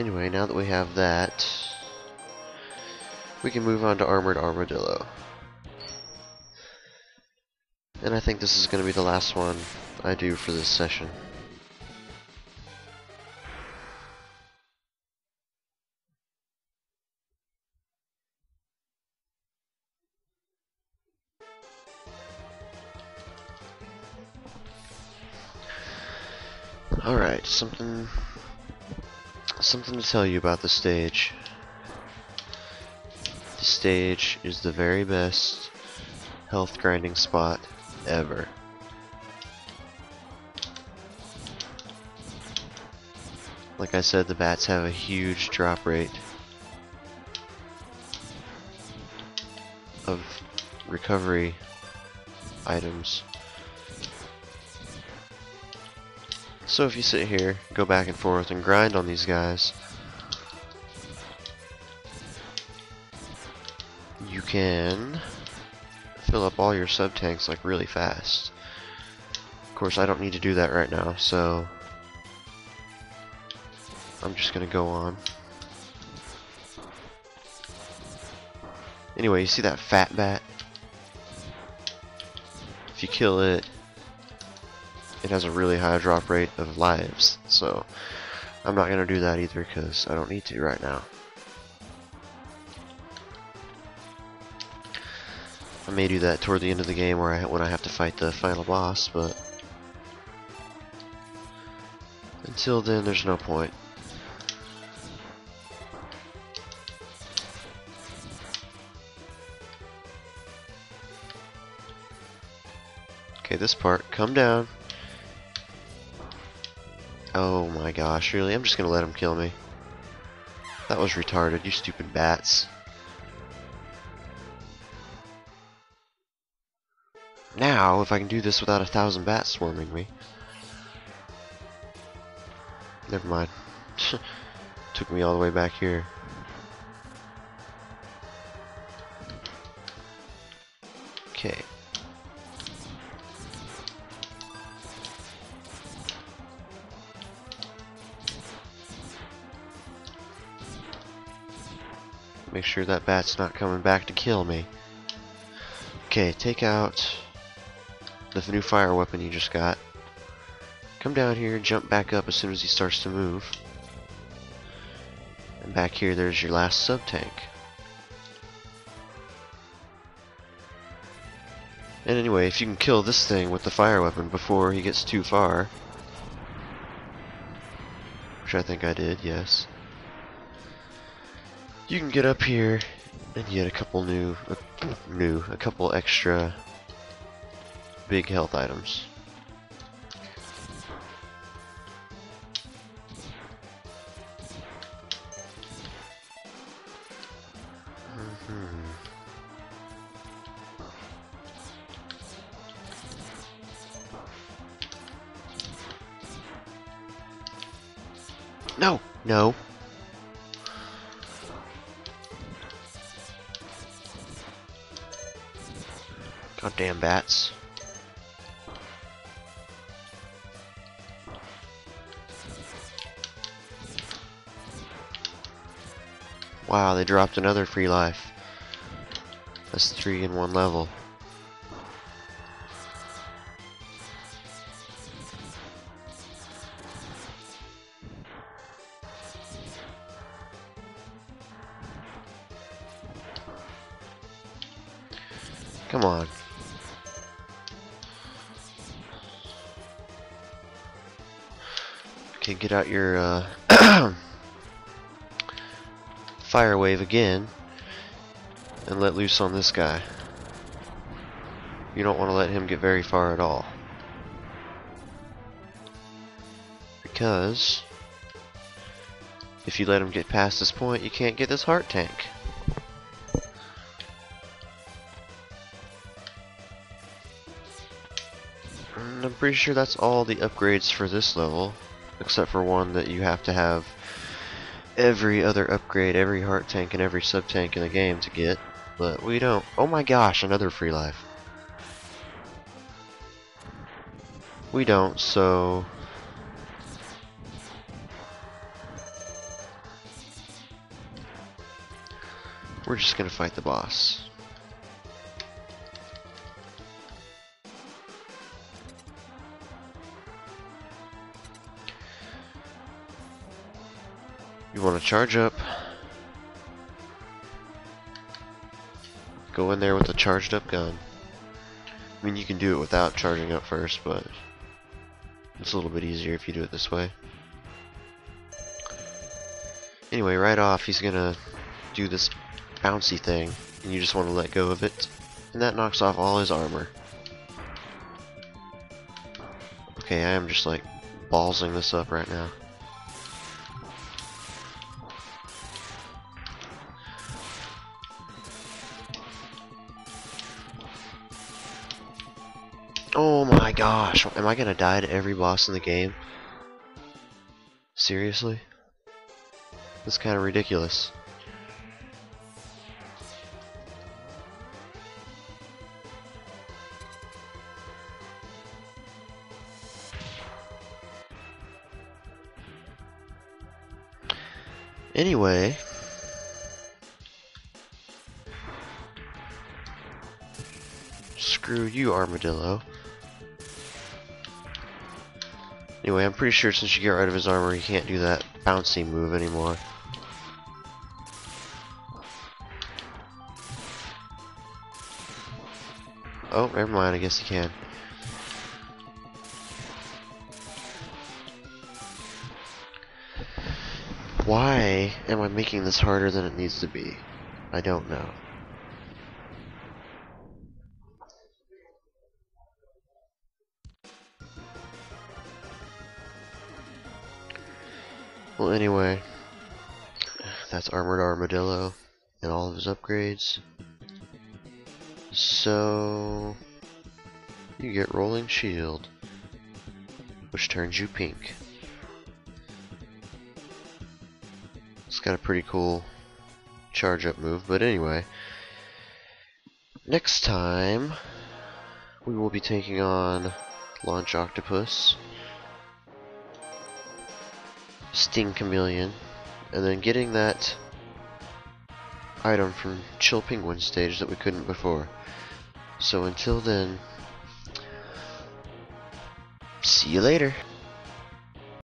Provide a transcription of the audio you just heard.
Anyway, now that we have that, we can move on to Armored Armadillo. And I think this is going to be the last one I do for this session. Alright, something something to tell you about the stage. The stage is the very best health grinding spot ever. Like I said, the bats have a huge drop rate of recovery items. So if you sit here, go back and forth and grind on these guys, you can fill up all your sub tanks like really fast. Of course I don't need to do that right now, so I'm just gonna go on. Anyway, you see that fat bat? If you kill it, it has a really high drop rate of lives, so I'm not gonna do that either because I don't need to right now. I may do that toward the end of the game where I, when I have to fight the final boss, but until then there's no point. Okay, this part, come down. Oh my gosh, really? I'm just gonna let him kill me. That was retarded, you stupid bats. Now, if I can do this without a thousand bats swarming me. Never mind. Took me all the way back here. Make sure that bat's not coming back to kill me. Okay, take out the new fire weapon you just got. Come down here, jump back up as soon as he starts to move. And back here, there's your last sub-tank. And anyway, if you can kill this thing with the fire weapon before he gets too far, which I think I did, yes, you can get up here and get a couple new, uh, new, a couple extra big health items. Mhm. No, no. Oh, Goddamn bats. Wow, they dropped another free life. That's three in one level. Come on. Okay, get out your uh, fire wave again and let loose on this guy. You don't want to let him get very far at all. Because if you let him get past this point, you can't get this heart tank. And I'm pretty sure that's all the upgrades for this level, except for one that you have to have every other upgrade, every heart tank, and every sub tank in the game to get. But we don't. Oh my gosh, another free life. We don't, so... We're just gonna fight the boss. You want to charge up. Go in there with a charged up gun. I mean, you can do it without charging up first, but it's a little bit easier if you do it this way. Anyway, right off, he's gonna do this bouncy thing, and you just want to let go of it, and that knocks off all his armor. Okay, I am just like ballsing this up right now. Oh my gosh, am I gonna die to every boss in the game? Seriously? That's kind of ridiculous. Anyway, screw you, Armadillo. Anyway, I'm pretty sure since you get rid of his armor, he can't do that bouncy move anymore. Oh, never mind, I guess he can. Why am I making this harder than it needs to be? I don't know. Well, anyway, that's Armored Armadillo and all of his upgrades. So, you get Rolling Shield, which turns you pink. It's got a pretty cool charge up move, but anyway, next time we will be taking on Launch Octopus. Sting Chameleon, and then getting that item from Chill Penguin stage that we couldn't before. So until then, see you later.